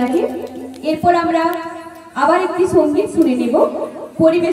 ধন্যবাদ এরপর আমরা আবার একটি সংগীত শুনে নেব। পরিবেশ